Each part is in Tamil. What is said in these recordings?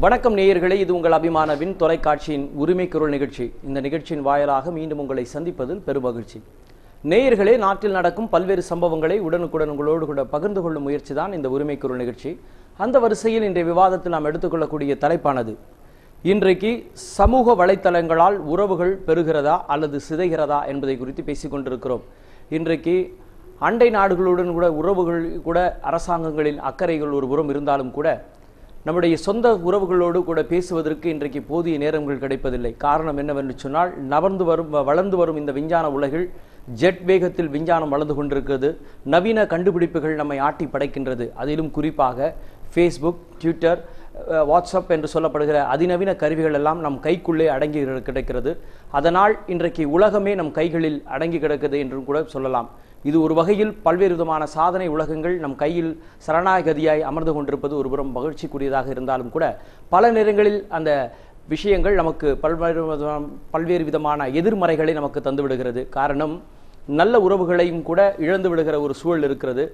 வணக்கம் நேயர்களே இது உங்கள் அபிமானவின் தொலைக்காட்சியின் உரிமை குரல் நிகழ்ச்சி. இந்த நிகழ்ச்சியின் வாயிலாக மீண்டும் உங்களை சந்திப்பதில் பெருமகிழ்ச்சி. நேயர்களே நாட்டில் நடக்கும் பல்வேறு சம்பவங்களை உடனுக்குடன் உங்களோடு கூட பகிர்ந்து கொள்ளும் முயற்சி தான் இந்த உரிமை குரல் நிகழ்ச்சி. அந்த வரிசையில் இன்றைய விவாதத்தில் நாம் எடுத்துக்கொள்ளக்கூடிய தலைப்பானது இன்றைக்கு சமூக வலைத்தளங்களால் உறவுகள் பெறுகிறதா அல்லது சிதைகிறதா என்பதை குறித்து பேசிக்கொண்டிருக்கிறோம் இன்றைக்கு அண்டை நாடுகளுடன் கூட உறவுகள் கூட அரசாங்கங்களின் அக்கறைகள் ஒரு புறம் இருந்தாலும் கூட நம்முடைய சொந்த உறவுகளோடு கூட பேசுவதற்கு இன்றைக்கு போதிய நேரங்கள் கிடைப்பதில்லை. காரணம் என்னவென்று சொன்னால் நவர்ந்து வரும் வளர்ந்து வரும் இந்த விஞ்ஞான உலகில் ஜெட் வேகத்தில் விஞ்ஞானம் வளர்ந்து கொண்டிருக்கிறது. நவீன கண்டுபிடிப்புகள் நம்மை ஆட்டி படைக்கின்றது. அதிலும் குறிப்பாக ஃபேஸ்புக் ட்விட்டர் வாட்ஸ்அப் என்று சொல்லப்படுகிற அதிநவீன கருவிகள் எல்லாம் நம் கைக்குள்ளே அடங்கி கிடக்கிறது. அதனால் இன்றைக்கு உலகமே நம் கைகளில் அடங்கி கிடக்குது என்றும் கூட சொல்லலாம். இது ஒரு வகையில் பல்வேறு விதமான சாதனை உலகங்கள் நம் கையில் சரணாகதியாய் அமர்ந்து கொண்டிருப்பது ஒருபுறம் மகிழ்ச்சிக்குரியதாக இருந்தாலும் கூட பல நேரங்களில் அந்த விஷயங்கள் நமக்கு பல்வேறு பல்வேறு விதமான எதிர்மறைகளை நமக்கு தந்து விடுகிறது காரணம் நல்ல உறவுகளையும் கூட இழந்து விடுகிற ஒரு சூழல் இருக்கிறது.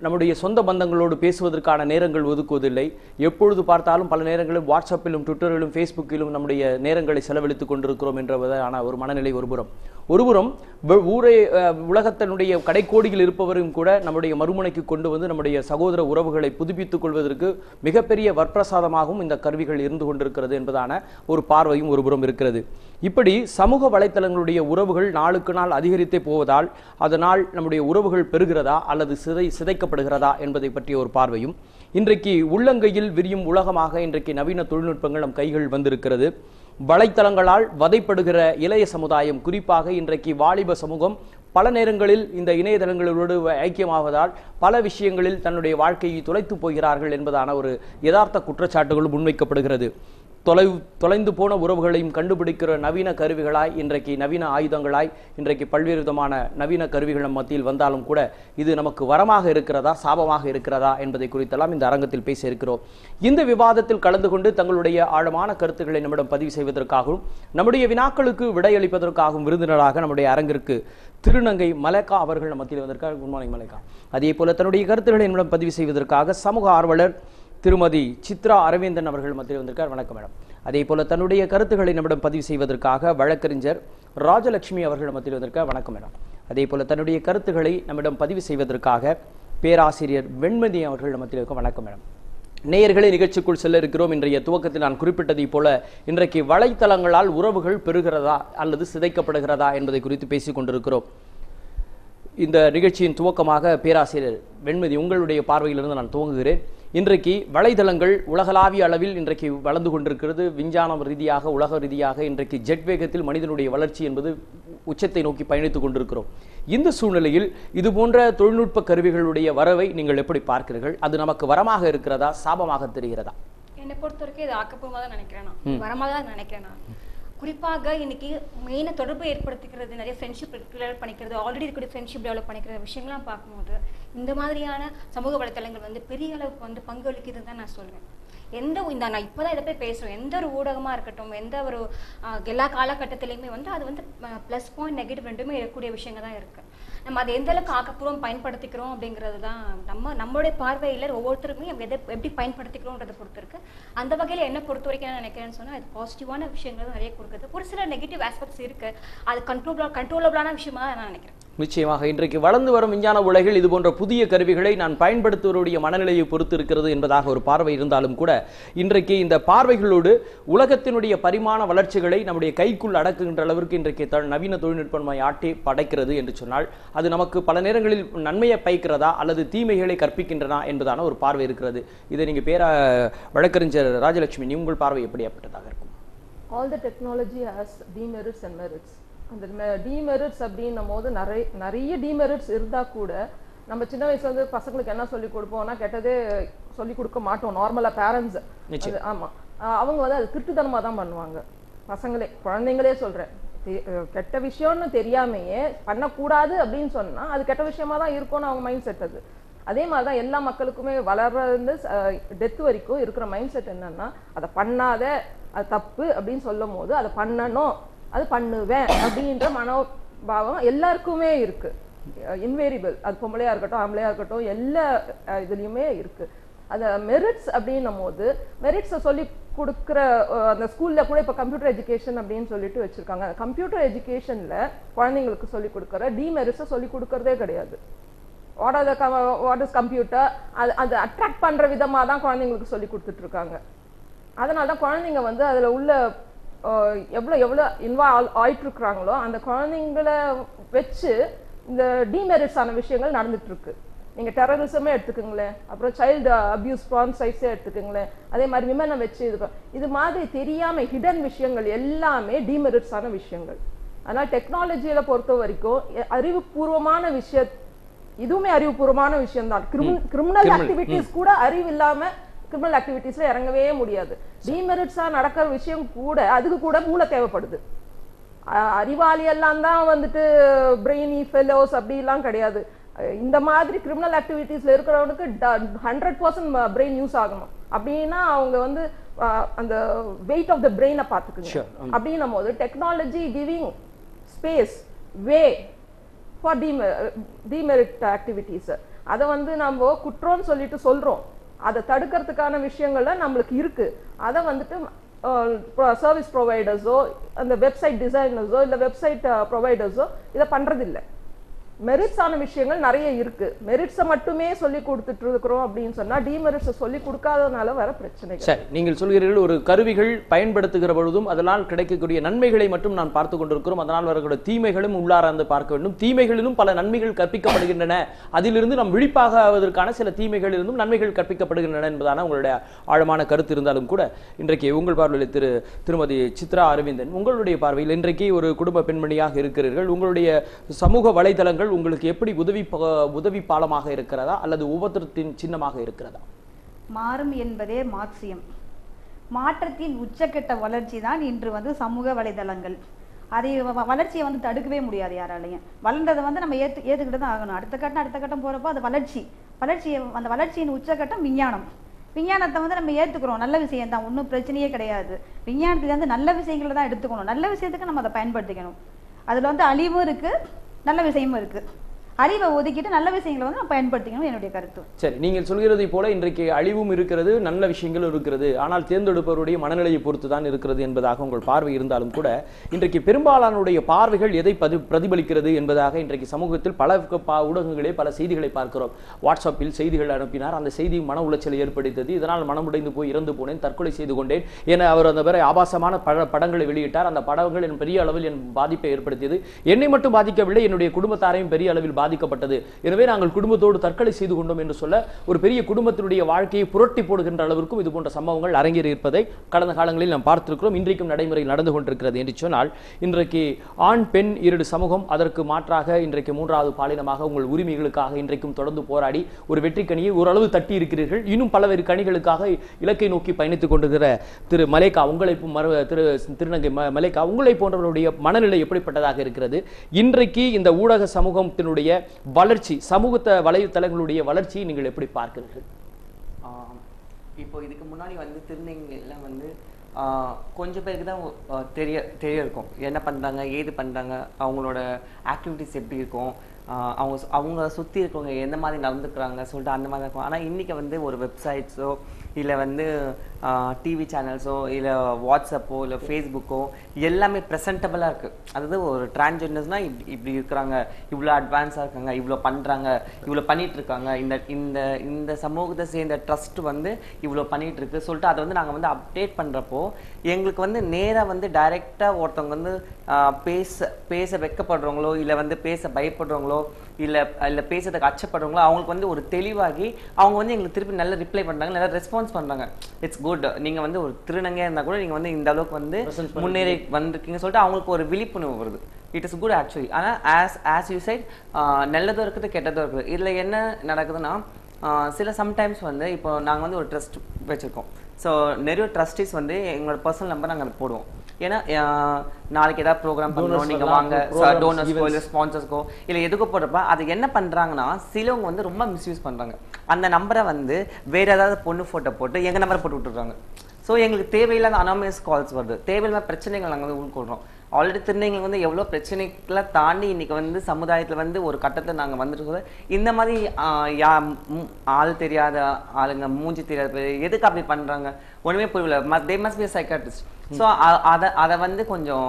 நம்முடைய சொந்த பந்தங்களோடு பேசுவதற்கான நேரங்கள் ஒதுக்குவதில்லை. எப்பொழுது பார்த்தாலும் பல நேரங்களில் வாட்ஸ்அப்பிலும் ட்விட்டரிலும் ஃபேஸ்புக்கிலும் நம்முடைய நேரங்களை செலவழித்துக் கொண்டிருக்கிறோம் என்றதான ஒரு மனநிலை ஒருபுறம். ஒருபுறம் வெ- ஊரே உலகத்தினுடைய கடைக்கோடியில் இருப்பவரும் கூட நம்முடைய மறுமுனைக்கு கொண்டு வந்து நம்முடைய சகோதர உறவுகளை புதுப்பித்துக் கொள்வதற்கு மிகப்பெரிய வரப்பிரசாதமாகவும் இந்த கருவிகள் இருந்து கொண்டிருக்கிறது என்பதான ஒரு பார்வையும் ஒருபுறம் இருக்கிறது. இப்படி சமூக வலைத்தளங்களுடைய உறவுகள் நாளுக்கு நாள் அதிகரித்தே போவதால் அதனால் நம்முடைய உறவுகள் பெறுகிறதா அல்லது சிதை சிதைக்கப்படுகிறதா என்பதை பற்றிய ஒரு பார்வையும் இன்றைக்கு உள்ளங்கையில் விரியும் உலகமாக இன்றைக்கு நவீன தொழில்நுட்பங்கள் நம் கைகள் வந்திருக்கிறது. வலைத்தளங்களால் வதைப்படுகிற இளைய சமுதாயம் குறிப்பாக இன்றைக்கு வாலிப சமூகம் பல நேரங்களில் இந்த இணையதளங்களோடு ஐக்கியமாவதால் பல விஷயங்களில் தன்னுடைய வாழ்க்கையை துளைத்து போகிறார்கள் என்பதான ஒரு யதார்த்த குற்றச்சாட்டுகளும் முன்வைக்கப்படுகிறது. தொலை தொலைந்து போன உறவுகளையும் கண்டுபிடிக்கிற நவீன கருவிகளாய் இன்றைக்கு நவீன ஆயுதங்களாய் இன்றைக்கு பல்வேறு விதமான நவீன கருவிகள் மத்தியில் வந்தாலும் கூட இது நமக்கு வரமாக இருக்கிறதா சாபமாக இருக்கிறதா என்பதை குறித்தெல்லாம் இந்த அரங்கத்தில் பேச இருக்கிறோம். இந்த விவாதத்தில் கலந்து கொண்டு தங்களுடைய ஆழமான கருத்துக்களை நம்மிடம் பதிவு செய்வதற்காகவும் நம்முடைய வினாக்களுக்கு விடையளிப்பதற்காகவும் விருந்தினராக நம்முடைய அரங்கிற்கு திருநங்கை மலைக்கா அவர்கள் மத்தியில் வந்திருக்கார். Good morning Malaika. அதே போல தன்னுடைய கருத்துக்களை நம்மிடம் பதிவு செய்வதற்காக சமூக ஆர்வலர் திருமதி சித்ரா அரவிந்தன் அவர்கள் மத்தியில் வந்திருக்கார். வணக்கம் மேடம். அதே போல தன்னுடைய கருத்துக்களை நம்மிடம் பதிவு செய்வதற்காக வழக்கறிஞர் ராஜலட்சுமி அவர்கள் மத்தியில் வந்திருக்கார். வணக்கம் மேடம். அதே போல தன்னுடைய கருத்துக்களை நம்மிடம் பதிவு செய்வதற்காக பேராசிரியர் வெண்மதி அவர்கள் மத்தியில் இருக்கும். வணக்கம் மேடம். நேயர்களே நிகழ்ச்சிக்குள் செல்ல இருக்கிறோம். இன்றைய துவக்கத்தில் நான் குறிப்பிட்டதைப் போல இன்றைக்கு வலைத்தளங்களால் உறவுகள் பெறுகிறதா அல்லது சிதைக்கப்படுகிறதா என்பதை குறித்து பேசிக் கொண்டிருக்கிறோம். இந்த நிகழ்ச்சியின் துவக்கமாக பேராசிரியர் வெண்மதி உங்களுடைய பார்வையிலிருந்து நான் துவங்குகிறேன். இன்றைக்கு வலைதளங்கள் உலகளாவிய அளவில் இன்றைக்கு வளர்ந்து கொண்டிருக்கிறது. விஞ்ஞானம் ரீதியாக உலக ரீதியாக இன்றைக்கு ஜெட் வேகத்தில் மனிதனுடைய வளர்ச்சி என்பது உச்சத்தை நோக்கி பயணித்துக் கொண்டிருக்கிறோம். இந்த சூழ்நிலையில் இது போன்ற தொழில்நுட்ப கருவிகளுடைய வரவை நீங்கள் எப்படி பார்க்கிறீர்கள்? அது நமக்கு வரமாக இருக்கிறதா? சாபமாக தெரிகிறதா? என்னை பொறுத்த வரைக்கும் இது ஆக்கப்பூர்வமாக தான் நினைக்கிறேன் நான். வரமாக தான் நினைக்கிறேன் நான். குறிப்பாக இன்னைக்கு மெயினாக தொடர்பு ஏற்படுத்திக்கிறது நிறைய ஃப்ரெண்ட்ஷிப் டெவலப் பண்ணிக்கிறது ஆல்ரெடி இருக்கக்கூடிய ஃப்ரெண்ட்ஷிப் டெவலப் பண்ணிக்கிற விஷயங்கள்லாம் பார்க்கும்போது இந்த மாதிரியான சமூக வலைத்தளங்கள் வந்து பெரிய அளவுக்கு வந்து பங்களிக்குதுன்னு தான் நான் சொல்லுவேன் எந்த இந்த நான் இப்போ தான் இதை போய் பேசுகிறேன் எந்த ஒரு ஊடகமாக இருக்கட்டும் எந்த ஒரு எல்லா காலகட்டத்திலையுமே வந்து அது வந்து ப்ளஸ் பாயிண்ட் நெகட்டிவ் ரெண்டுமே இருக்கக்கூடிய விஷயங்கள் தான் இருக்குது நம்ம அதை எந்த அளவுக்கு ஆக்கப்பூர்வம் பயன்படுத்திக்கிறோம் அப்படிங்கிறது தான் நம்ம நம்மளுடைய பார்வையில் ஒவ்வொருத்தருமே எதை எப்படி பயன்படுத்திக்கிறோன்றதை பொறுத்து இருக்குது அந்த வகையில் என்ன பொறுத்த வரைக்கும் நான் நினைக்கிறேன்னு சொன்னால் அது பாசிட்டிவான விஷயங்கள் நிறைய கொடுக்குது. ஒரு சில நெகட்டிவ் ஆஸ்பெக்ட்ஸ் இருக்குது அது கண்ட்ரோபிள் கண்ட்ரோலபிளான விஷயமா தான் நான் நினைக்கிறேன். நிச்சயமாக இன்றைக்கு வளர்ந்து வரும் விஞ்ஞான உலகில் இது போன்ற புதிய கருவிகளை நான் பயன்படுத்துவருடைய மனநிலையை பொறுத்து இருக்கிறது என்பதாக ஒரு பார்வை இருந்தாலும் கூட இன்றைக்கு இந்த பார்வைகளோடு உலகத்தினுடைய பரிமாண வளர்ச்சிகளை நம்முடைய கைக்குள் அடக்குகின்ற அளவிற்கு இன்றைக்கு த- நவீன தொழில்நுட்பம் ஆட்டி படைக்கிறது என்று சொன்னால் அது நமக்கு பல நேரங்களில் நன்மையை பயக்கிறதா அல்லது தீமைகளை கற்பிக்கின்றனா என்பதான ஒரு பார்வை இருக்கிறது. இதை நீங்கள் பேரா வழக்கறிஞர் ராஜலட்சுமி நீ உங்கள் பார்வை எப்படியாப்பட்டதாக இருக்கும்? All the technology has demerits and merits. அந்த டிமெரிட்ஸ் அப்படின்னும் போது நிறைய நிறைய டிமெரிட்ஸ் இருந்தா கூட நம்ம சின்ன வயசுல இருந்து பசங்களுக்கு என்ன சொல்லி கொடுப்போம்னா கெட்டதே சொல்லி கொடுக்க மாட்டோம். நார்மலா பேரண்ட்ஸ். ஆமா. அவங்க வந்து அது திருட்டுத்தனமா தான் பண்ணுவாங்க. பசங்களே குழந்தைங்களே சொல்றேன். கெட்ட விஷயம்னு தெரியாமையே பண்ணக்கூடாது அப்படின்னு சொன்னா அது கெட்ட விஷயமா தான் இருக்கும்னு அவங்க மைண்ட் செட் அது. அதே மாதிரி தான் எல்லா மக்களுக்குமே வளர்றது டெத் வரைக்கும் இருக்கிற மைண்ட் செட் என்னன்னா அதை பண்ணாத அது தப்பு அப்படின்னு சொல்லும் போது அதை பண்ணணும். அது பண்ணுவேன் அப்படின்ற மனோபாவம் எல்லாருக்குமே இருக்கு. இன்வேரிபிள் அது பொம்பளையா இருக்கட்டும் ஆம்பளையா இருக்கட்டும் எல்லா இதுலயுமே இருக்கு. அந்த மெரிட்ஸ் அப்படின்னும் போது மெரிட்ஸை சொல்லி கொடுக்குற அந்த ஸ்கூலில் கூட இப்போ கம்ப்யூட்டர் எஜுகேஷன் அப்படின்னு சொல்லிட்டு வச்சுருக்காங்க. கம்ப்யூட்டர் எஜுகேஷனில் குழந்தைங்களுக்கு சொல்லி கொடுக்குற டிமெரிட்ஸை சொல்லி கொடுக்கறதே கிடையாது. What are the what is computer அது அது அட்ராக்ட் பண்ணுற விதமாக தான் குழந்தைங்களுக்கு சொல்லி கொடுத்துட்ருக்காங்க அதனால தான் குழந்தைங்க வந்து அதில் உள்ள அஹ், எவ்வளவு எவ்வளவு இன்வால்வ் ஆயிட்டு இருக்கிறாங்களோ அந்த குழந்தைங்கள வச்சு இந்த டிமெரிட்ஸ் ஆன விஷயங்கள் நடந்துட்டு இருக்கு நீங்க டெரரிசமே எடுத்துக்கோங்களேன் அப்புறம் சைல்டு அபியூஸ் ப்ரான் சைட்ஸே எடுத்துக்கோங்களேன் அதே மாதிரி விமனை வச்சு இது இது மாதிரி தெரியாம ஹிடன் விஷயங்கள் எல்லாமே டிமெரிட்ஸ் ஆன விஷயங்கள். அதனால டெக்னாலஜியில பொறுத்த வரைக்கும் அறிவுபூர்வமான விஷய இதுவுமே அறிவுபூர்வமான விஷயம் தான் கிரிமினல் ஆக்டிவிட்டிஸ் கூட அறிவு இல்லாம கிரிமினல் ஆக்டிவிட்டிஸ்ல இறங்கவே முடியாது. டிமெரிட்ஸா நடக்கிற விஷயம் கூட அதுக்கு கூட மூளை தேவைப்படுது. அறிவாளி எல்லாம் தான் வந்துட்டு பிரெயினி ஃபெலோஸ் அப்படிலாம் கிடையாது. இந்த மாதிரி கிரிமினல் ஆக்டிவிட்டீஸ்ல இருக்கிறவனுக்கு ஹண்ட்ரட் பர்சன்ட் பிரெயின் யூஸ் ஆகணும். அப்படின்னா அவங்க வந்து அந்த வெயிட் ஆஃப் த பிரெயினை. பார்த்துக்குங்க. அப்படின்னும் போது technology giving space way for demerit activities அதை வந்து நம்ம குற்றம்னு சொல்லிட்டு சொல்றோம். அதை தடுக்கிறதுக்கான விஷயங்கள்ல நம்மளுக்கு இருக்கு. அதை வந்துட்டு சர்வீஸ் ப்ரொவைடர்ஸோ அந்த வெப்சைட் டிசைனர்ஸோ இல்லை வெப்சைட் ப்ரொவைடர்ஸோ இதை பண்ணுறதில்லை மெரிட்ஸான விஷயங்கள் நிறைய இருக்கு. மெரிட்ஸை மட்டுமே சொல்லி கொடுத்துட்டு இருக்கிறோம் அப்படின்னு சொன்னா டிமெரிட்ஸை சொல்லி கொடுக்காததுனால வர பிரச்சனை சரி நீங்கள் சொல்கிறீர்கள் ஒரு கருவிகள் பயன்படுத்துகிற பொழுதும் அதனால் கிடைக்கக்கூடிய நன்மைகளை மட்டும் நான் பார்த்து கொண்டிருக்கிறோம். அதனால் வரக்கூடிய தீமைகளும் உள்ளார்ந்து பார்க்க வேண்டும். தீமைகளிலும் பல நன்மைகள் கற்பிக்கப்படுகின்றன. அதிலிருந்து நாம் விழிப்பாக ஆவதற்கான சில தீமைகளிலிருந்தும் நன்மைகள் கற்பிக்கப்படுகின்றன என்பதான உங்களுடைய ஆழமான கருத்து இருந்தாலும் கூட இன்றைக்கு உங்கள் பார்வையில் திரு திருமதி சித்ரா அரவிந்தன் உங்களுடைய பார்வையில் இன்றைக்கு ஒரு குடும்ப பெண்மணியாக இருக்கிறீர்கள். உங்களுடைய சமூக வலைதளங்கள் உங்களுக்கு எப்படி உதவி உதவி பாலமாக இருக்கிறதா? அல்லது உபத்திரத்தின் சின்னமாக இருக்கிறதா? மாறும் என்பதே மார்க்சியம். மாற்றத்தின் உச்சக்கட்ட வளர்ச்சி தான் இன்று வந்து சமூக வலைதளங்கள். அதை வளர்ச்சியை வந்து தடுக்கவே முடியாது யாராலையும். வளர்ந்ததை வந்து நம்ம ஏற்று ஏற்றுக்கிட்டு தான் ஆகணும். அடுத்த கட்டம் அடுத்த கட்டம் போகிறப்போ அது வளர்ச்சி. வளர்ச்சியை அந்த வளர்ச்சியின் உச்சக்கட்டம் விஞ்ஞானம். விஞ்ஞானத்தை வந்து நம்ம ஏற்றுக்கிறோம் நல்ல விஷயம் தான். ஒன்றும் பிரச்சனையே கிடையாது. விஞ்ஞானத்துலேருந்து நல்ல விஷயங்களை தான் எடுத்துக்கணும். நல்ல விஷயத்துக்கு நம்ம அதை பயன்படுத்திக்கணும். அதில் வந்து அழிவும் இருக்குது நல்ல விஷயமும் இருக்குது அறிவை ஒதுக்கிட்டு நல்ல விஷயங்களை வந்து நம்ம பயன்படுத்திக்கணும் என்னுடைய கருத்து. சரி நீங்கள் சொல்கிறதை போல இன்றைக்கு அழிவும் இருக்கிறது நல்ல விஷயங்களும் இருக்கிறது. ஆனால் தேர்ந்தெடுப்பவருடைய மனநிலையை பொறுத்து தான் இருக்கிறது என்பதாக உங்கள் பார்வை இருந்தாலும் கூட இன்றைக்கு பெரும்பாலானுடைய பார்வைகள் எதை பதி பிரதிபலிக்கிறது என்பதாக இன்றைக்கு சமூகத்தில் பல பா- ஊடகங்களே பல செய்திகளை பார்க்கிறோம். வாட்ஸ்அப்பில் செய்திகள் அனுப்பினார். அந்த செய்தி மன உளைச்சலை ஏற்படுத்தியது. இதனால் மனமுடைந்து போய் இறந்து போனேன் தற்கொலை செய்து கொண்டேன் என அவர் அந்த வரை ஆபாசமான பட படங்களை வெளியிட்டார். அந்த படங்கள் என் பெரிய அளவில் என் பாதிப்பை ஏற்படுத்தியது. என்னை மட்டும் பாதிக்கவில்லை என்னுடைய குடும்பத்தாரையும் பெரிய அளவில் பாதிக்கப்பட்டது. எனவே நாங்கள் குடும்பத்தோடு தற்கொலை செய்து கொண்டோம் என்று சொல்ல ஒரு பெரிய குடும்பத்தினுடைய வாழ்க்கையை புரட்டி போடுகின்ற அளவிற்கும் இது போன்ற சம்பவங்கள் அரங்கேறி இருப்பதை கடந்த காலங்களில் நாம் பார்த்திருக்கிறோம். இன்றைக்கும் நடைமுறை நடந்து கொண்டிருக்கிறது என்று சொன்னால் இன்றைக்கு ஆண் பெண் இரண்டு சமூகம் அதற்கு மாற்றாக இன்றைக்கு மூன்றாவது பாலினமாக உங்கள் உரிமைகளுக்காக இன்றைக்கும் தொடர்ந்து போராடி ஒரு வெற்றி கனியை ஓரளவு தட்டி இருக்கிறீர்கள். இன்னும் பல்வேறு கணிகளுக்காக இலக்கை நோக்கி பயணித்துக் கொண்டிருக்கிற திரு மலேகா உங்களை போ- திரு திருநங்கை மலேகா உங்களை போன்றவருடைய மனநிலை எப்படிப்பட்டதாக இருக்கிறது? இன்றைக்கு இந்த ஊடக சமூகத்தினுடைய வளர்ச்சி சமூகத்தை வலைத்தளங்களுடைய வளர்ச்சியை நீங்கள் எப்படி பார்க்கிறீர்கள்? இப்போ இதுக்கு முன்னாடி வந்து திருநங்கைகள்லாம் வந்து கொஞ்சம் பேருக்கு தான் தெரிய தெரிய இருக்கும். என்ன பண்ணுறாங்க ஏது பண்ணுறாங்க அவங்களோட ஆக்டிவிட்டிஸ் எப்படி இருக்கும் அவங்க அவங்க சுற்றி இருக்கவங்க எந்த மாதிரி நடந்துக்கிறாங்க சொல்லிட்டு அந்த மாதிரி இருக்கும். ஆனால் இன்றைக்கி வந்து ஒரு வெப்சைட்ஸோ இல்லை வந்து டிவி சேனல்ஸோ இல்லை வாட்ஸ்அப்போ இல்லை ஃபேஸ்புக்கோ எல்லாமே ப்ரெசன்டபுளாக இருக்குது அதாவது ஒரு டிரான்ஜெண்டர்ஸ்னால் இப்படி இப்படி இருக்கிறாங்க இவ்வளோ அட்வான்ஸாக இருக்காங்க இவ்வளோ பண்ணுறாங்க இவ்வளோ பண்ணிகிட்ருக்காங்க இருக்காங்க இந்த இந்த இந்த சமூகத்தை சேர்ந்த ட்ரஸ்ட் வந்து இவ்வளோ பண்ணிகிட்ருக்கு சொல்லிட்டு அதை வந்து நாங்கள் வந்து அப்டேட் பண்ணுறப்போ எங்களுக்கு வந்து நேராக வந்து டைரெக்டாக ஒருத்தவங்க வந்து பேச பேச வெக்கப்படுறவங்களோ இல்லை வந்து பேச பயப்படுறவங்களோ இல்லை இல்லை பேசுறதுக்கு அச்சப்படுறவங்களோ அவங்களுக்கு வந்து ஒரு தெளிவாகி அவங்க வந்து எங்களுக்கு திருப்பி நல்ல ரிப்ளை பண்ணுறாங்க நல்லா ரெஸ்பான்ஸ் பண்ணுறாங்க இட்ஸ் குட் நீங்கள் வந்து ஒரு திருநங்கையாக இருந்தால் கூட நீங்கள் வந்து இந்த அளவுக்கு வந்து. முன்னேறி வந்திருக்கீங்க சொல்லிட்டு அவங்களுக்கு ஒரு விழிப்புணர்வு வருது. இட் இஸ் குட் ஆக்சுவலி ஆனால் ஆஸ் ஆஸ் யூ சைட் நல்லதும் இருக்குது கெட்டதும் இருக்குது. இதில் என்ன நடக்குதுன்னா சில சம்டைம்ஸ் வந்து இப்போ நாங்கள் வந்து ஒரு ட்ரஸ்ட் வச்சுருக்கோம். ஸோ நிறைய ட்ரஸ்டிஸ் வந்து எங்களோட பர்சனல் நம்பர் நாங்கள் போடுவோம். ஏன்னா நாளைக்கு ஏதாவது ப்ரோக்ராம் பண்ணணும் நீங்கள் வாங்க. டோனர்ஸ்க்கோ. இல்லை ஸ்பான்சர்ஸ்க்கோ இல்லை எதுக்கோ போடுறப்ப அது என்ன பண்ணுறாங்கன்னா சிலவங்க வந்து ரொம்ப மிஸ்யூஸ் பண்ணுறாங்க அந்த நம்பரை வந்து வேற ஏதாவது பொண்ணு ஃபோட்டோ போட்டு எங்கள் நம்பரை போட்டு விட்டுறாங்க ஸோ எங்களுக்கு தேவையில்லாத அனாமஸ் கால்ஸ் வருது. தேவையில்லாத பிரச்சனைகள் நாங்கள் வந்து உள்கொள்கிறோம் ஆல்ரெடி திருநங்கைகள் வந்து எவ்வளோ பிரச்சனைகளை தாண்டி இன்னைக்கு வந்து சமுதாயத்தில் வந்து ஒரு கட்டத்தில் நாங்கள் வந்துருக்கோம் இந்த மாதிரி யா ஆள் தெரியாத ஆளுங்க மூஞ்சி தெரியாத எதுக்கு அப்படி பண்ணுறாங்க ஒன்றுமே புரியல. They must be psychiatrist so அதை அதை வந்து கொஞ்சம்.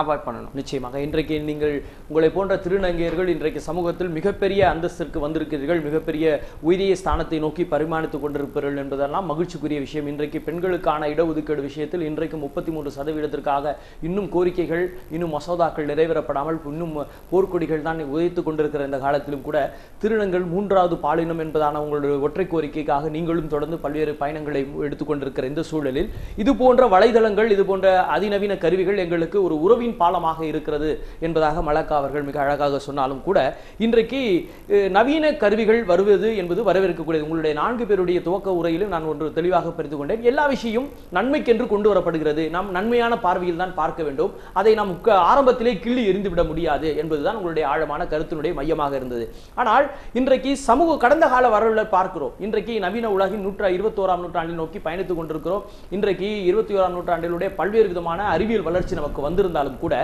அவாய்ட் பண்ணணும். நிச்சயமாக. இன்றைக்கு நீங்கள் உங்களை போன்ற திருநங்கையர்கள் இன்றைக்கு சமூகத்தில் மிகப்பெரிய அந்தஸ்திற்கு வந்திருக்கிறீர்கள். மிகப்பெரிய உயரிய ஸ்தானத்தை நோக்கி பரிமாணித்துக் கொண்டிருப்பீர்கள் என்பதெல்லாம் மகிழ்ச்சிக்குரிய விஷயம். இன்றைக்கு பெண்களுக்கான இடஒதுக்கீடு விஷயத்தில் இன்றைக்கு முப்பத்தி மூன்று சதவீதத்திற்காக இன்னும் கோரிக்கைகள் இன்னும் மசோதாக்கள் நிறைவேறப்படாமல் இன்னும் போர்க்கொடிகள் தான் உதைத்துக் கொண்டிருக்கிற இந்த காலத்திலும் கூட திருநங்கள் மூன்றாவது பாலினம் என்பதான உங்களுடைய ஒற்றை கோரிக்கைக்காக நீங்களும் தொடர்ந்து பல்வேறு பயணங்களை எடுத்துக்கொண்டிருக்கிற இந்த சூழலில் இது போன்ற வலைதளங்கள் இது போன்ற அதிநவீன கருவிகள் எங்களுக்கு ஒரு உறவின் பாலமாக இருக்கிறது என்பதாக மலக்கா அவர்கள் மிக அழகாக சொன்னாலும் கூட இன்றைக்கு நவீன கருவிகள் வருவது என்பது வரவேற்கக்கூடியது. உங்களுடைய நான்கு பேருடைய துவக்க உரையிலும் நான் ஒன்று தெளிவாக புரிந்து கொண்டேன். எல்லா விஷயம் நன்மைக்கென்று கொண்டு வரப்படுகிறது. நாம் நன்மையான பார்வையில் தான் பார்க்க வேண்டும். அதை நாம் க- ஆரம்பத்திலே கிள்ளி எறிந்து விட முடியாது என்பதுதான் உங்களுடைய ஆழமான கருத்தினுடைய மையமாக இருந்தது. ஆனால் இன்றைக்கு சமூக கடந்த கால வரலாறு பார்க்கிறோம். இன்றைக்கு நவீன உலகின் நூற்ற இருபத்தோராம் நூற்றாண்டில் நோக்கி பயணித்துக் கொண்டிருக்கிறோம். இன்றைக்கு இருபத்தி ஓராம் நூற்றாண்டிலுடைய பல்வேறு விதமான அறிவியல் வளர்ச்சி நமக்கு வந்திருந்தாலும் கூட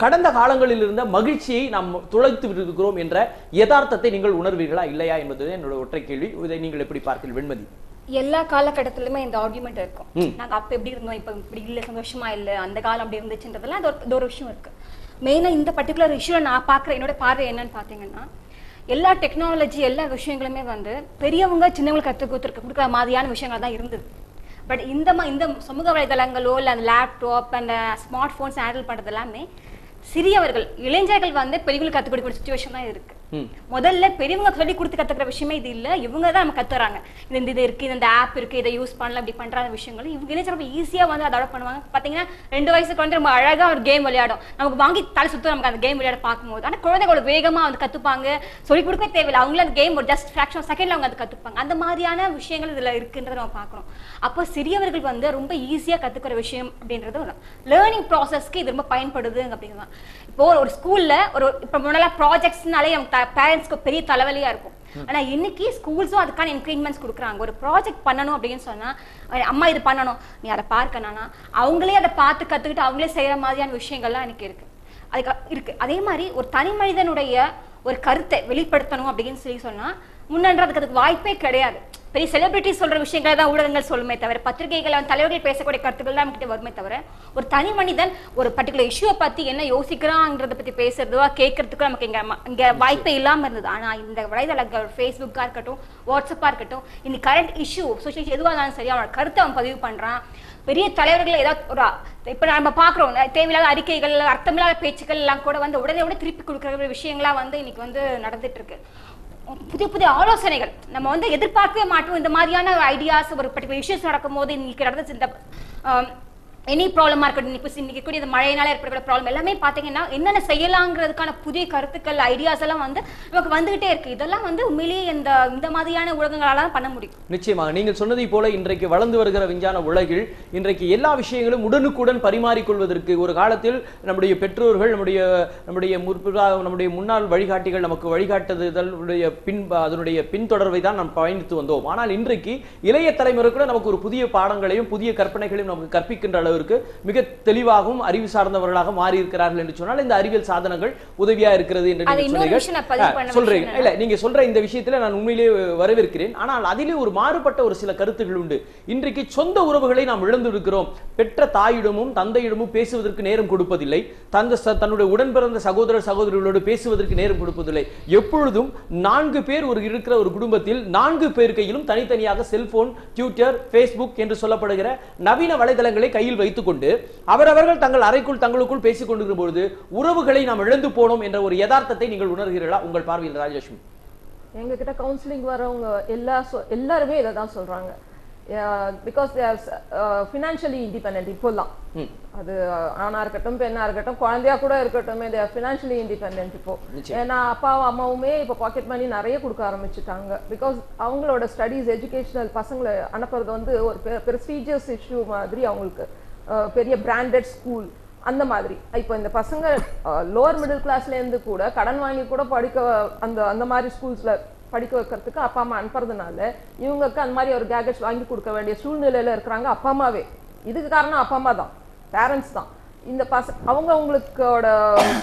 கடந்த காலங்களில் இருந்த மகிழ்ச்சியை நாம் துளைத்து விட்டிருக்கிறோம் என்ற யதார்த்தத்தை நீங்கள் உணர்வீர்களா இல்லையா என்பது என்னோட ஒற்றை கேள்வி. இதை நீங்கள் எப்படி பார்க்கிறீர்கள் வெண்மதி? எல்லா காலகட்டத்திலுமே இந்த ஆர்குமெண்ட் இருக்கும். நாங்க அப்ப எப்படி இருந்தோம் இப்ப இப்படி இல்ல சந்தோஷமா இல்ல அந்த காலம் அப்படி இருந்துச்சுன்றதெல்லாம் அது ஒரு- விஷயம் இருக்கு. மெயினா இந்த பர்டிகுலர் இஷ்யூல நான் பாக்குற என்னோட பார்வை என்னன்னு பாத்தீங்கன்னா எல்லா டெக்னாலஜி எல்லா விஷயங்களுமே வந்து பெரியவங்க சின்னவங்களுக்கு கற்றுக் கொடுத்துருக்க கொடுக்குற மாதிரியான விஷயங்கள் தான் இருந்தது. பட் இந்த இந்த சமூக வலைதளங்களோ இல்லை அந்த லேப்டாப் அந்த ஸ்மார்ட் ஃபோன்ஸ் ஹேண்டில் பண்ணுறது எல்லாமே சிறியவர்கள் இளைஞர்கள் வந்து பெரியவங்களுக்கு கற்றுக் கொடுக்குற சுச்சுவேஷன் தான் இருக்குது முதல்ல பெரியவங்க சொல்லி கொடுத்து கத்துக்கிற விஷயமே இது இல்ல. இவங்க தான் நம்ம கத்துறாங்க. இந்த இது இருக்கு இந்த ஆப் இருக்கு இதை யூஸ் பண்ணலாம் இப்படி பண்ற விஷயங்கள். இவங்க என்ன ரொம்ப ஈஸியா வந்து அதை அடாப்ட் பண்ணுவாங்க. பாத்தீங்கன்னா ரெண்டு வயசுக்கு வந்து ரொம்ப அழகா ஒரு கேம் விளையாடும். நமக்கு வாங்கி தலை சுத்தம் நமக்கு அந்த கேம் விளையாட பார்க்கும்போது. ஆனா குழந்தைகளோட வேகமா வந்து கத்துப்பாங்க. சொல்லி கொடுக்க தேவையில்லை. அவங்களே அந்த கேம் ஒரு ஜஸ்ட் ஃபிராக்ஷன் செகண்ட்ல அவங்க அதை கத்துப்பாங்க. அந்த மாதிரியான விஷயங்கள் இதுல இருக்குன்றத நம்ம பாக்குறோம் அப்போ சிறியவர்கள் வந்து ரொம்ப ஈஸியா கத்துக்கிற விஷயம் அப்படின்றது லேர்னிங் ப்ராசஸ்க்கு இது ரொம்ப பயன்படுது அப்படிங்கிறது இப்போ ஒரு ஸ்கூல்ல ஒரு இப்போ முன்னால ப்ராஜெக்ட்ஸ்னாலே அவங்க பேரண்ட்ஸ்க்கு பெரிய தலைவலியா இருக்கும். ஆனா இன்னைக்கு ஸ்கூல்ஸும் அதுக்கான என்கரேஜ்மெண்ட்ஸ் கொடுக்குறாங்க. ஒரு ப்ராஜெக்ட் பண்ணணும் அப்படின்னு சொன்னா அம்மா இது பண்ணணும். நீ அதை பார்க்கணும்னா அவங்களே அதை பார்த்து கத்துக்கிட்டு அவங்களே செய்யற மாதிரியான விஷயங்கள்லாம் எனக்கு இருக்கு. அதுக்கு இருக்கு. அதே மாதிரி ஒரு தனி மனிதனுடைய ஒரு கருத்தை வெளிப்படுத்தணும் அப்படின்னு சொல்லி சொன்னா முன்னன்றதுக்கு அதுக்கு வாய்ப்பே கிடையாது. பெரிய செலிபிரிட்டி சொல்ற விஷயங்களை தான் ஊடகங்கள் சொல்லுமே தவிர பத்திரிகைகள் தலைவர்கள் பேசக்கூடிய கருத்துக்கள் தான் கிட்ட வருமே தவிர ஒரு தனி மனிதன் ஒரு பர்டிகுலர் இஷ்யூவை பத்தி என்ன யோசிக்கிறாங்கிறத பத்தி பேசுறதோ கேட்கறதுக்கோ நமக்கு இங்க இங்க வாய்ப்பே இல்லாம இருந்தது. ஆனா இந்த வலைதளங்கள் ஃபேஸ்புக்கா இருக்கட்டும் வாட்ஸ்அப்பா இருக்கட்டும் இந்த கரண்ட் இஷ்யூ சோஷியல் எதுவாக இருந்தாலும் சரி அவனோட கருத்தை அவன் பதிவு பண்றான். பெரிய தலைவர்கள் ஏதாவது ஒரு இப்ப நம்ம பாக்குறோம் தேவையில்லாத அறிக்கைகள் அர்த்தமில்லாத பேச்சுக்கள் எல்லாம் கூட வந்து உடனே உடனே திருப்பி கொடுக்குற விஷயங்களா வந்து இன்னைக்கு வந்து நடந்துட்டு இருக்கு. புதிய புதிய ஆலோசனைகள். நம்ம வந்து எதிர்பார்க்கவே மாட்டோம். இந்த மாதிரியான ஐடியாஸ் ஒரு பர்டிகுலர் இஷ்யூஸ் நடக்கும்போது இன்னைக்கு நடந்த இந்த எனி ப்ராப்ளமா இருக்கட்டும் இப்போ இன்னைக்கு கூடிய இந்த மழையினால ஏற்படக்கூடிய ப்ராப்ளம் எல்லாமே பார்த்தீங்கன்னா என்னென்ன செய்யலாங்கிறதுக்கான புதிய கருத்துக்கள் ஐடியாஸ் எல்லாம் வந்து நமக்கு வந்துகிட்டே இருக்கு. இதெல்லாம் வந்து உண்மையிலேயே இந்த இந்த மாதிரியான ஊடகங்களால பண்ண முடியும். நிச்சயமாக. நீங்கள் சொன்னதை போல இன்றைக்கு வளர்ந்து வருகிற விஞ்ஞான உலகில் இன்றைக்கு எல்லா விஷயங்களும் உடனுக்குடன் பரிமாறிக்கொள்வதற்கு ஒரு காலத்தில் நம்முடைய பெற்றோர்கள் நம்முடைய நம்முடைய முற்பா நம்முடைய முன்னாள் வழிகாட்டிகள் நமக்கு வழிகாட்டுதலுடைய பின் அதனுடைய பின்தொடர்வை தான் நாம் பயணித்து வந்தோம். ஆனால் இன்றைக்கு இளைய தலைமுறை கூட நமக்கு ஒரு புதிய பாடங்களையும் புதிய கற்பனைகளையும் நமக்கு கற்பிக்கின்ற அளவிற்கு மிக தெளிவாகவும் அறிவு சார்ந்தவர்களாக மாறி இருக்கிறார்கள் என்று சொன்னால் இந்த அறிவியல் சாதனங்கள் உதவியா இருக்கிறது என்று நீங்கள் சொல்றீங்க. இல்ல நீங்க சொல்ற இந்த விஷயத்துல நான் உண்மையிலேயே வரவேற்கிறேன். ஆனால் அதிலே ஒரு மாறுபட்ட ஒரு சில கருத்துகள் உண்டு. இன்றைக்கு சொந்த உறவுகளை நாம் இழந்து இருக்கிறோம் பெற்ற தாயிடமும் தந்தையிடமும் பேசுவதற்கு நேரம் கொடுப்பதில்லை. தந்த தன்னுடைய உடன் பிறந்த சகோதரர் சகோதரிகளோடு பேசுவதற்கு நேரம் கொடுப்பதில்லை. எப்பொழுதும் நான்கு பேர் ஒரு இருக்கிற ஒரு குடும்பத்தில் நான்கு பேர் கையிலும் தனித்தனியாக செல்போன் ட்விட்டர் ஃபேஸ்புக் என்று சொல்லப்படுகிற நவீன வலைதளங்களை கையில் வைத்துக்கொண்டு அவரவர்கள் தங்கள் அறைக்குள் தங்களுக்குள் பேசிக் கொண்டிருக்கும் பொழுது உறவுகளை நாம் இழந்து போனோம் என்ற ஒரு யதார்த்தத்தை நீங்கள் உணர்கிறீர்களா? உங்கள் பார்வையில் ராஜலட்சுமி. எங்க கிட்ட கவுன்சிலிங் வரவங்க எல்லா எல்லாருமே இதை தான் சொல்றாங்க. பிகாஸ் ஃபினான்ஷியலி இண்டிபெண்ட் இப்போல்லாம். அது ஆணா இருக்கட்டும் பெண்ணா இருக்கட்டும் குழந்தையா கூட இருக்கட்டும் இது ஃபினான்ஷியலி இண்டிபெண்ட் இப்போ. ஏன்னா அப்பாவும் அம்மாவுமே இப்போ பாக்கெட் மணி நிறைய கொடுக்க ஆரம்பிச்சுட்டாங்க. பிகாஸ் அவங்களோட ஸ்டடீஸ் எஜுகேஷனல் பசங்களை அனுப்புறது வந்து ஒரு ப்ரெஸ்டீஜியஸ் இஷ்யூ மாதிரி அவங்களுக்கு. பெரிய பிராண்டட் ஸ்கூல் அந்த மாதிரி. இப்போ இந்த பசங்க லோவர் மிடில் கிளாஸ்லேருந்து கூட கடன் வாங்கி கூட படிக்க அந்த அந்த மாதிரி ஸ்கூல்ஸில் படிக்க வைக்கிறதுக்கு அப்பா அம்மா அனுப்புறதுனால இவங்களுக்கு அந்த மாதிரி ஒரு கேகட்ஸ் வாங்கி கொடுக்க வேண்டிய சூழ்நிலையில் இருக்கிறாங்க அப்பா அம்மாவே. இதுக்கு காரணம் அப்பா அம்மா தான். பேரண்ட்ஸ் தான். இந்த பச அவங்க அவங்களுக்கோட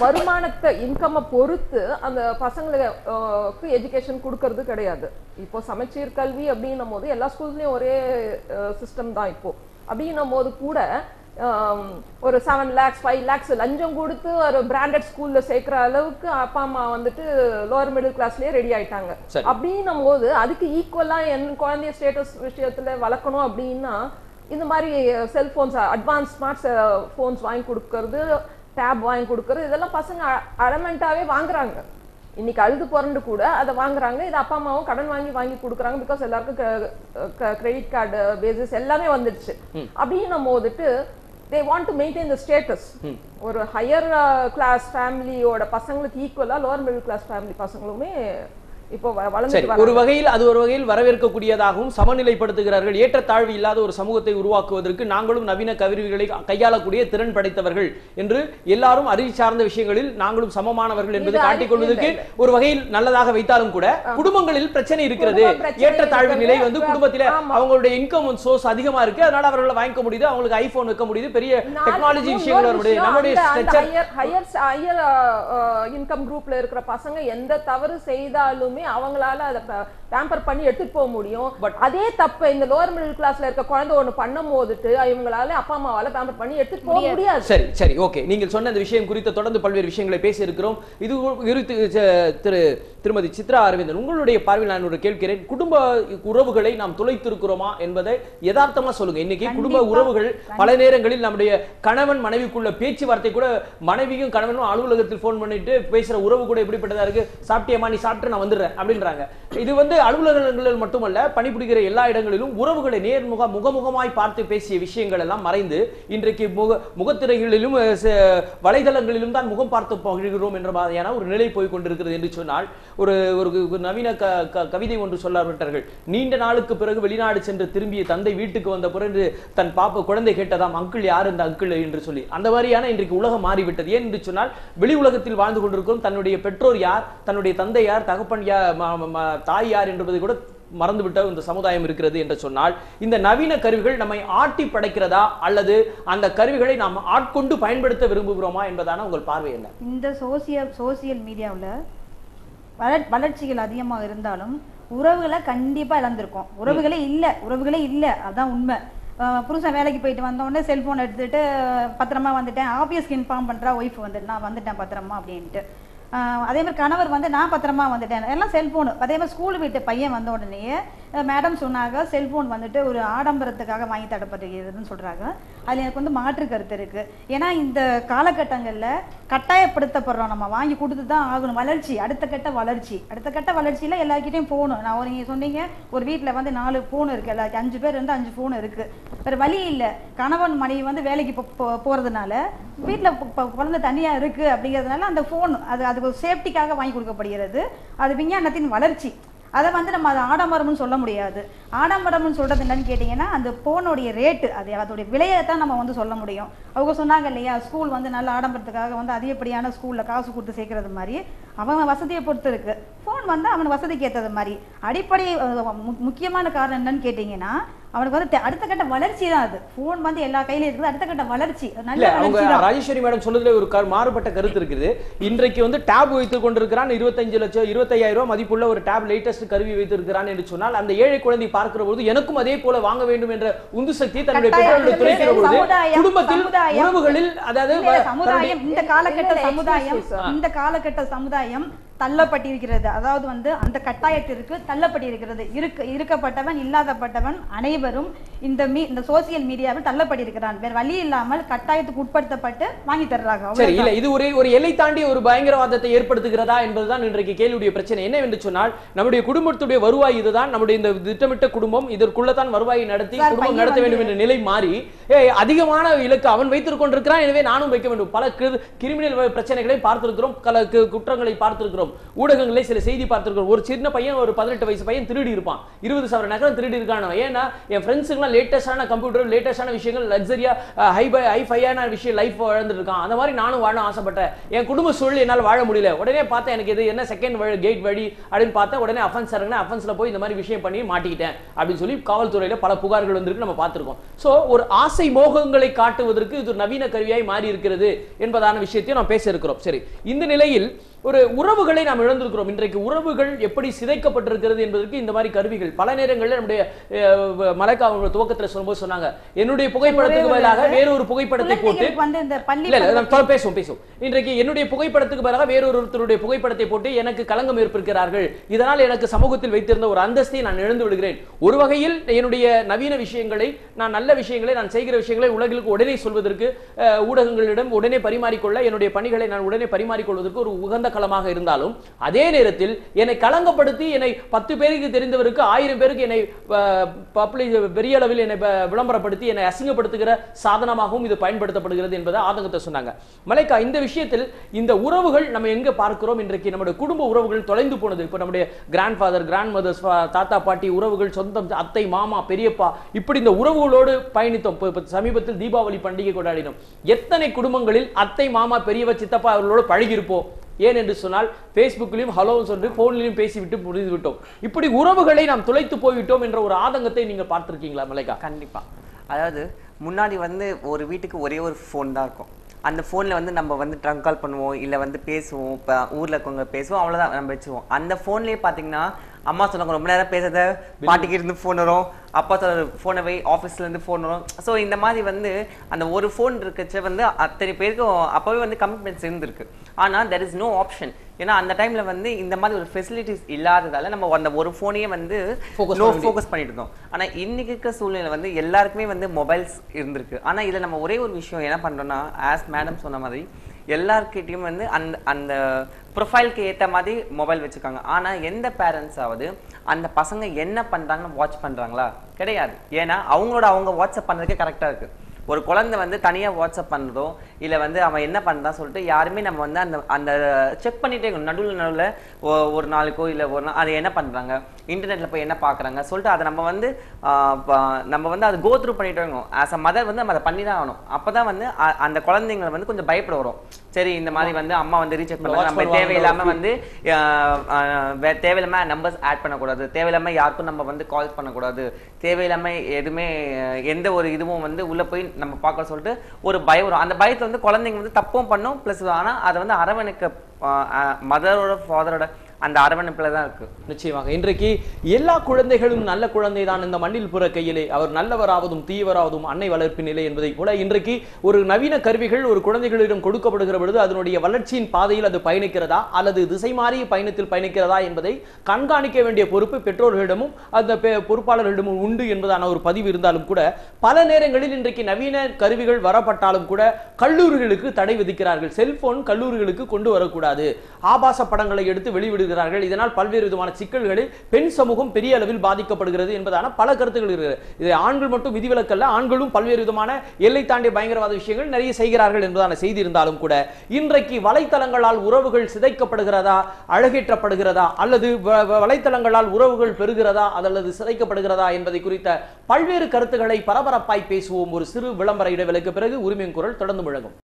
வருமானத்தை இன்கம்மை பொறுத்து அந்த பசங்களுக்கு எஜுகேஷன் கொடுக்கறது கிடையாது. இப்போ சமச்சீர் கல்வி அப்படின்னும் போது எல்லா ஸ்கூல்ஸ்லேயும் ஒரே சிஸ்டம் தான் இப்போ. அப்படின்னும் போது கூட ஒரு செவன் லேக்ஸ் ஃபைவ் லேக்ஸ் லஞ்சம் கொடுத்து ஒரு பிராண்டட் ஸ்கூல்ல சேர்க்கிற அளவுக்கு அப்பா அம்மா வந்துட்டு லோவர் மிடில் கிளாஸ்லயே ரெடி ஆயிட்டாங்க. அப்படின்னும் போது அதுக்கு ஈக்குவலா என் குழந்தைய ஸ்டேட்டஸ் விஷயத்துல வளர்க்கணும் அப்படின்னா இந்த மாதிரி செல்போன்ஸ் அட்வான்ஸ் ஸ்மார்ட் ஃபோன்ஸ் வாங்கி கொடுக்கறது டேப் வாங்கி கொடுக்கறது இதெல்லாம் பசங்க அடமெண்ட்டாவே வாங்குறாங்க இன்னைக்கு அழுது புரண்டு கூட அதை வாங்குறாங்க. இது அப்பா அம்மாவும் கடன் வாங்கி வாங்கி கொடுக்குறாங்க. பிகாஸ் எல்லாருக்கும் கிரெடிட் கார்டு பேசிஸ் எல்லாமே வந்துடுச்சு. அப்படின்னும் போதுட்டு they want to maintain the status ஒரு ஹையர் கிளாஸ் ஃபேமிலியோட பசங்களுக்கு ஈக்குவலா லோவர் மிடில் கிளாஸ் ஃபேமிலி பசங்களுமே இப்போ வ- சரி வளர்ந்துட்டு ஒரு வகையில் அது ஒரு வகையில் வரவேற்கக்கூடியதாகவும் சமநிலைப்படுத்துகிறார்கள். ஏற்றத்தாழ்வு இல்லாத ஒரு சமூகத்தை உருவாக்குவதற்கு நாங்களும் நவீன கருவிகளை கையாளக்கூடிய திறன் படைத்தவர்கள் என்று எல்லாரும் அறிவு சார்ந்த விஷயங்களில் நாங்களும் சமமானவர்கள் என்பதை இது காட்டிக் கொள்வதற்கு அறிவு ஒரு வகையில் நல்லதாக வைத்தாலும் கூட குடும்பங்களில் பிரச்சனை இருக்கிறது. பிரச்சனை ஏற்றத்தாழ்வு நிலை. வந்து குடும்பத்தில. அவங்களுடைய இன்கம் சோர்ஸ் அதிகமா இருக்கு. அதனால அவர்களை வாங்கிக்க முடியுது. அவங்களுக்கு ஐபோன் வைக்க முடியுது. பெரிய டெக்னாலஜி விஷயங்கள் வர முடியுது நம்முடைய ஹையர் இன்கம் குரூப்ல இருக்கிற பசங்க எந்த தவறு செய்தாலுமே அவங்களால அதை பேம்பர் பண்ணி எடுத்துட்டு போக முடியும். பட் அதே தப்பு இந்த லோவர் மிடில் கிளாஸ்ல இருக்க குழந்தை ஒண்ணு பண்ணும் போதுட்டு இவங்களால அப்பா அம்மாவால பேம்பர் பண்ணி எடுத்துட்டு போக முடியாது. சரி சரி ஓகே நீங்கள் சொன்ன இந்த விஷயம் குறித்து தொடர்ந்து பல்வேறு விஷயங்களை பேசி இருக்கிறோம் இது குறித்து திரு திருமதி சித்ரா அரவிந்தன் உங்களுடைய பார்வையில் நான் ஒரு கேட்கிறேன். குடும்ப உறவுகளை நாம் துளைத்திருக்கிறோமா என்பதை யதார்த்தமா சொல்லுங்க. இன்னைக்கு குடும்ப. உறவுகள் பல நேரங்களில் நம்முடைய கணவன் மனைவிக்குள்ள பேச்சுவார்த்தை கூட மனைவியும் கணவனும் அலுவலகத்தில் ஃபோன் பண்ணிட்டு பேசுற உறவு கூட எப்படிப்பட்டதா இருக்கு. சாப்பிட்டியம்மா நீ சாப்பிட்டு நான் வந்துடுறேன். அப்படின்றாங்க. இது வந்து அலுவலகங்களில் மட்டுமல்ல பணிபுரிகிற எல்லா இடங்களிலும் உறவுகளை நேர்முக முகமுகமாய் பார்த்து பேசிய விஷயங்கள் எல்லாம் மறைந்து இன்றைக்கு முக முகத்திரைகளிலும் வலைதளங்களிலும் தான் முகம் பார்த்து பகிர்கிறோம் என்ற மாதிரியான ஒரு நிலை போய் கொண்டிருக்கிறது என்று சொன்னால் ஒரு ஒரு நவீன கவிதை ஒன்று சொல்லப்பட்டார்கள் நீண்ட நாளுக்கு பிறகு வெளிநாடு சென்று திரும்பிய தந்தை வீட்டுக்கு வந்த பிறகு தன் பாப்பா குழந்தை கேட்டதாம் அங்கிள் யார் இந்த அங்கிள்? என்று சொல்லி. அந்த மாதிரியான இன்றைக்கு உலகம் மாறிவிட்டது. ஏன் என்று சொன்னால் வெளி உலகத்தில் வாழ்ந்து கொண்டிருக்கிறோம் தன்னுடைய பெற்றோர் யார் தன்னுடைய தந்தை யார் தகப்பன் யார் தாய் யார் என்பதை கூட மறந்துவிட்ட இந்த சமுதாயம் இருக்கிறது என்று சொன்னால் இந்த நவீன கருவிகள் நம்மை ஆட்டி படைக்கிறதா அல்லது அந்த கருவிகளை நாம் ஆட்கொண்டு பயன்படுத்த விரும்புகிறோமா என்பதான உங்கள் பார்வை என்ன? இந்த சோசியல் சோசியல் மீடியாவில் வளர் வளர்ச்சிகள் அதிகமாக இருந்தாலும் உறவுகளை கண்டிப்பாக இழந்திருக்கோம். உறவுகளே இல்லை உறவுகளே இல்லை. அதான் உண்மை. புருஷன் வேலைக்கு போயிட்டு வந்த உடனே செல்ஃபோன் எடுத்துட்டு அஹ் பத்திரமா வந்துட்டேன். ஆஃபீஸ்க்கு இன்ஃபார்ம் பண்ணுறா ஒய்ஃப் வந்துட்டு நான் வந்துட்டேன் பத்திரமா அப்படின்ட்டு. அதே மாதிரி கணவர் வந்து நான் பத்திரமா வந்துட்டேன். எல்லாம் செல்ஃபோனு அதே மாதிரி ஸ்கூல் விட்டு பையன் வந்த உடனேயே மேடம் சொன்னாங்க செல்ஃபோன் வந்துட்டு ஒரு ஆடம்பரத்துக்காக வாங்கி தரப்படுகிறதுன்னு சொல்கிறாங்க அதில் எனக்கு வந்து மாற்று கருத்து இருக்குது ஏன்னா இந்த காலகட்டங்களில் கட்டாயப்படுத்தப்படுறோம் நம்ம. வாங்கி கொடுத்து தான் ஆகணும். வளர்ச்சி அடுத்த கட்ட வளர்ச்சி. அடுத்த கட்ட வளர்ச்சியில் எல்லாருக்கிட்டையும் போகணும் நான் ஒரு நீங்கள் சொன்னீங்க ஒரு வீட்டில் வந்து நாலு ஃபோன் இருக்குது எல்லாருக்கும் அஞ்சு பேர் இருந்து அஞ்சு ஃபோன் இருக்குது வேறு வழி இல்லை. கணவன் மனைவி வந்து வேலைக்கு போ- போகிறதுனால வீட்டில் குழந்தை தனியாக இருக்குது அப்படிங்கிறதுனால அந்த ஃபோன் அது அது ஒரு சேஃப்டிக்காக வாங்கி கொடுக்கப்படுகிறது. அது விஞ்ஞானத்தின் வளர்ச்சி. அதை வந்து நம்ம அதை ஆடம்பரம்னு சொல்ல முடியாது. ஆடம்பரம்னு சொல்றது என்னன்னு கேட்டிங்கன்னா அந்த ஃபோனுடைய ரேட்டு அது அதோடைய விலையை தான் நம்ம வந்து சொல்ல முடியும். அவங்க சொன்னாங்க இல்லையா ஸ்கூல் வந்து நல்ல ஆடம்பரத்துக்காக வந்து அதிகப்படியான ஸ்கூல்ல காசு கொடுத்து சேர்க்கறது மாதிரி. அவன் வசதியை பொறுத்து இருக்கு. ஃபோன் வந்து அவன் வசதிக்கு ஏற்றது மாதிரி. அடிப்படை மு- முக்கியமான காரணம் என்னன்னு கேட்டிங்கன்னா அவனுக்கு வந்து அடுத்த கட்ட வளர்ச்சி தான் அது. ஃபோன் வந்து எல்லா கையிலும் இருக்குது. அடுத்த கட்ட வளர்ச்சி. நல்ல அவங்க ராஜேஸ்வரி மேடம் சொன்னதுல ஒரு கரு- மாறுபட்ட கருத்து இருக்குது. இன்றைக்கு வந்து டேப் வைத்துக் கொண்டிருக்கிறான். இருபத்தஞ்சு லட்சம் இருபத்தையாயிரம் ரூபாய் மதிப்புள்ள ஒரு டேப் லேட்டஸ்ட் கருவி வைத்திருக்கிறான் என்று சொன்னால் அந்த ஏழை குழந்தை பார்க்கிற போது எனக்கும் அதே போல வாங்க வேண்டும் என்ற உந்து சக்தி தன்னுடைய கட்டாயத்தில் பெற்றோர்களுக்கு துறைக்கிற பொழுது சமுதாயம், குடும்பத்தில். உறவுகளில் அதாவது சமுதாயம். இந்த காலகட்ட சமுதாயம். இந்த காலகட்ட சமுதாயம் தள்ளப்பட்டிருக்கிறது. அதாவது வந்து அந்த கட்டாயத்திற்கு தள்ளப்பட்டிருக்கிறது. இருக்க இருக்கப்பட்டவன் இல்லாதப்பட்டவன் அனைவரும் இந்த மீ இந்த சோசியல் மீடியாவில் தள்ளப்பட்டிருக்கிறான். வேற வழி இல்லாமல் கட்டாயத்துக்கு உட்படுத்தப்பட்டு வாங்கி தர்றாங்க. சரி. இல்ல இது ஒரு ஒரு எல்லை தாண்டி ஒரு பயங்கரவாதத்தை ஏற்படுத்துகிறதா என்பதுதான் இன்றைக்கு கேள்வியுடைய பிரச்சனை. என்னவென்று சொன்னால் நம்முடைய குடும்பத்துடைய வருவாய் இதுதான். நம்முடைய இந்த திட்டமிட்ட குடும்பம் இதற்குள்ளதான் வருவாயை நடத்தி குடும்பம் நடத்த வேண்டும் என்ற நிலை மாறி அதிகமான இலக்கு அவன் வைத்துக் கொண்டிருக்கிறான். எனவே நானும் வைக்க வேண்டும். பல கிரி- கிரிமினல் பிரச்சனைகளை பார்த்திருக்கிறோம். பல குற்றங்களை பார்த்திருக்கிறோம். ஊடகங்களை சில செய்தி பார்த்திருக்கிறோம். ஒரு சின்ன பையன் ஒரு பதினெட்டு வயசு பையன் திருடி இருப்பான் இருபது சவர நகரம் திருடி இருக்கான் ஏன்னா என் ஃப்ரெண்ட்ஸுக்குலாம் லேட்டஸ்டான கம்ப்யூட்டர் லேட்டஸ்டான விஷயங்கள் லக்ஸரியா ஹை பை ஹை ஃபையான விஷயம் லைஃப் வாழ்ந்துருக்கான் அந்த மாதிரி நானும் வாழ ஆசைப்பட்டேன். என் குடும்ப சூழல் என்னால் வாழ முடியல. உடனே பார்த்தேன் எனக்கு இது என்ன செகண்ட் வழி கேட் வழி அப்படின்னு பார்த்தா உடனே அஃபென்ஸ் இறங்கினா அஃபென்ஸில் போய் இந்த மாதிரி விஷயம் பண்ணி மாட்டிக்கிட்டேன் அப்படின்னு சொல்லி காவல்துறையில் பல புகார்கள் வந்திருக்கு நம்ம பார்த்துருக்கோம். ஸோ ஒரு ஆசை ஆசை மோகங்களை காட்டுவதற்கு இது ஒரு நவீன கருவியாய் மாறி இருக்கிறது என்பதான விஷயத்தையும் நாம் பேச இருக்கிறோம் சரி இந்த நிலையில் ஒரு உறவுகளை நாம் இழந்திருக்கிறோம். இன்றைக்கு உறவுகள் எப்படி சிதைக்கப்பட்டிருக்கிறது என்பதற்கு இந்த மாதிரி கருவிகள். பல நேரங்களில் நம்முடைய மலைக்கா அவங்க துவக்கத்தில் சொல்லும்போது சொன்னாங்க. என்னுடைய புகைப்படத்துக்கு பதிலாக வேறொரு புகைப்படத்தை போட்டு பேசுவோம் பேசுவோம். இன்றைக்கு என்னுடைய புகைப்படத்துக்கு பதிலாக வேறொருத்தருடைய புகைப்படத்தை போட்டு எனக்கு களங்கம் ஏற்படுகிறார்கள் இதனால் எனக்கு சமூகத்தில் வைத்திருந்த ஒரு அந்தஸ்தை நான் இழந்து விடுகிறேன். ஒரு வகையில் என்னுடைய நவீன விஷயங்களை நான் நல்ல விஷயங்களை நான் செய்கிற விஷயங்களை உலகிற்கு உடனே சொல்வதற்கு ஊடகங்களிடம் உடனே பரிமாறிக்கொள்ள என்னுடைய பணிகளை நான் உடனே பரிமாறிக்கொள்வதற்கு ஒரு உகந்த களமாக இருந்தாலும் அதே நேரத்தில் என்னை களங்கப்படுத்தி என்னை பத்து பேருக்கு தெரிந்தவருக்கு ஆயிரம் பேருக்கு என்னை பப்ளிக் பெரிய அளவில் என்னை விளம்பரப்படுத்தி என்னை அசிங்கப்படுத்துகிற சாதனமாகவும் இது பயன்படுத்தப்படுகிறது என்பதை ஆதங்கத்தை சொன்னாங்க. மலைக்கா இந்த விஷயத்தில் இந்த உறவுகள் நம்ம எங்க பார்க்கிறோம்? இன்றைக்கு நம்முடைய குடும்ப உறவுகள் தொலைந்து போனது. இப்போ நம்முடைய கிராண்ட் ஃபாதர் கிராண்ட் மதர்ஸ் தாத்தா பாட்டி உறவுகள் சொந்தம் அத்தை மாமா பெரியப்பா இப்படி இந்த உறவுகளோடு பயணித்தோம். சமீபத்தில் தீபாவளி பண்டிகை கொண்டாடினோம். எத்தனை குடும்பங்களில் அத்தை மாமா பெரியவ சித்தப்பா அவர்களோடு பழகியிருப்போம்? ஏன் என்று சொன்னால் ஃபேஸ்புக்லையும் ஹலோ சொல்லி போன்லையும் பேசிவிட்டு முடிந்து விட்டோம். இப்படி உறவுகளை நாம் துளைத்து போய்விட்டோம் என்ற ஒரு ஆதங்கத்தை நீங்க பார்த்திருக்கீங்களா மலைக்கா கண்டிப்பா. அதாவது முன்னாடி வந்து ஒரு வீட்டுக்கு ஒரே ஒரு ஃபோன் தான் இருக்கும். அந்த ஃபோனில் வந்து நம்ம வந்து ட்ரங்க் கால் பண்ணுவோம் இல்லை வந்து பேசுவோம் இப்போ ஊரில் இருக்கவங்க பேசுவோம் அவ்வளோதான் நம்ம வச்சுருவோம் அந்த ஃபோன்லேயே பார்த்தீங்கன்னா அம்மா சொன்னாங்க ரொம்ப நேரம் பேசாத பாட்டிக்கு இருந்து ஃபோன் வரும். அப்பா சொல்ற ஃபோனை வை ஆஃபீஸ்ல இருந்து ஃபோன் வரும். ஸோ இந்த மாதிரி வந்து அந்த ஒரு ஃபோன் இருக்கச்ச வந்து அத்தனை பேருக்கும் அப்போவே வந்து கமிட்மெண்ட்ஸ் இருந்திருக்கு. ஆனால் தெர் இஸ் நோ ஆப்ஷன் ஏன்னா அந்த டைம்ல வந்து இந்த மாதிரி ஒரு ஃபெசிலிட்டிஸ் இல்லாததால நம்ம அந்த ஒரு ஃபோனையே வந்து நோ. ஃபோக்கஸ் பண்ணிட்டு இருந்தோம். ஆனா இன்னைக்கு இருக்க சூழ்நிலை வந்து எல்லாருக்குமே வந்து மொபைல்ஸ் இருந்திருக்கு. ஆனா இதுல நம்ம ஒரே ஒரு விஷயம் என்ன பண்றோம்னா ஆஸ் மேடம் சொன்ன மாதிரி எல்லார்கிட்டயும் வந்து அந்த அந்த ப்ரொஃபைலுக்கு ஏத்த மாதிரி மொபைல் வச்சிருக்காங்க ஆனா எந்த பேரண்ட்ஸ் ஆவது அந்த பசங்க என்ன பண்ணுறாங்கன்னு வாட்ச் பண்ணுறாங்களா கிடையாது. ஏன்னா அவங்களோட அவங்க வாட்ஸ்அப் பண்ணுறதுக்கே கரெக்டாக இருக்குது ஒரு குழந்தை வந்து தனியாக வாட்ஸ்அப் பண்ணுறதும் இல்ல வந்து அவன் என்ன பண்றான் சொல்லிட்டு யாருமே நம்ம வந்து அந்த அந்த செக் பண்ணிட்டே இருக்கணும். நடுவில் நடுவில் ஒரு நாளுக்கோ இல்ல ஒரு நாள் அதை என்ன பண்றாங்க? இன்டர்நெட்ல போய் என்ன பாக்குறாங்க? சொல்லிட்டு அதை நம்ம வந்து ப- நம்ம வந்து அதை கோ த்ரூ பண்ணிட்டு இருக்கணும். ஆஸ் அ மதர் வந்து நம்ம அதை பண்ணி தான் ஆகணும். அப்பதான் வந்து அ- அந்த குழந்தைங்களை வந்து கொஞ்சம் பயப்பட வரும். சரி இந்த மாதிரி வந்து அம்மா வந்து ரீசெக் பண்ணலாம் நம்ம தேவையில்லாமல் தேவையில்லாம வந்து ஆஹ் தேவையில்லாம நம்பர்ஸ் ஆட் பண்ணக்கூடாது. தேவையில்லாம யாருக்கும் நம்ம வந்து கால் பண்ணக்கூடாது. தேவையில்லாம எதுவுமே எந்த ஒரு இதுவும் வந்து உள்ள போய் நம்ம பார்க்க சொல்லிட்டு ஒரு பயம் வரும். அந்த பயத்தை வந்து குழந்தைங்க வந்து தப்பும் பண்ணும் ப்ளஸ் ஆனா அதை வந்து அரவணைக்க மதரோட ஃபாதரோட அந்த அரவணைப்பில் தான் இருக்கு. நிச்சயமாக. இன்றைக்கு எல்லா குழந்தைகளும் நல்ல குழந்தை தான் இந்த மண்ணில் புற கையிலே. அவர் நல்லவராவதும் தீயவராவதும் அன்னை வளர்ப்பினிலே என்பதை போல இன்றைக்கு ஒரு நவீன கருவிகள் ஒரு குழந்தைகளிடம் கொடுக்கப்படுகிற பொழுது அதனுடைய வளர்ச்சியின் பாதையில் அது பயணிக்கிறதா? அல்லது திசை மாறிய பயணத்தில் பயணிக்கிறதா என்பதை கண்காணிக்க வேண்டிய பொறுப்பு பெற்றோர்களிடமும் அந்த பெ- பொறுப்பாளர்களிடமும் உண்டு என்பதான ஒரு பதிவு இருந்தாலும் கூட பல நேரங்களில் இன்றைக்கு நவீன கருவிகள் வரப்பட்டாலும் கூட கல்லூரிகளுக்கு தடை விதிக்கிறார்கள். செல்போன் கல்லூரிகளுக்கு கொண்டு வரக்கூடாது. ஆபாச படங்களை எடுத்து வெளிவிடுகிறார்கள் இதனால் பல்வேறு விதமான சிக்கல்களில் பெண் சமூகம் பெரிய அளவில் பாதிக்கப்படுகிறது என்பதான பல கருத்துக்கள் இருக்கிறது. இது ஆண்கள் மட்டும் விதிவிலக்கல்ல ஆண்களும் பல்வேறு விதமான எல்லை தாண்டிய பயங்கரவாத விஷயங்கள் நிறைய செய்கிறார்கள் என்பதான செய்தி இருந்தாலும் கூட இன்றைக்கு வலைத்தளங்களால் உறவுகள் சிதைக்கப்படுகிறதா அழகேற்றப்படுகிறதா அல்லது வ- வலைத்தளங்களால் உறவுகள் பெறுகிறதா அல்லது சிதைக்கப்படுகிறதா என்பதை குறித்த பல்வேறு கருத்துக்களை பரபரப்பாய் பேசுவோம். ஒரு சிறு விளம்பர இடைவெளிக்கு பிறகு உரிமையின் குரல் தொடர்ந்து முழங்கும்.